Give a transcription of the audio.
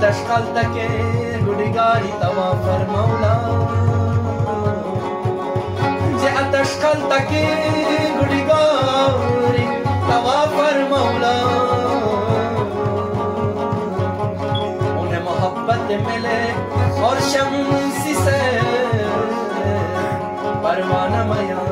आतश के गुड़िगारी तवा फरमौला जे आतश के गुड़िगारी तवा फरमौला उन्हें मोहब्बत मिले और शमसी से परवाना मया।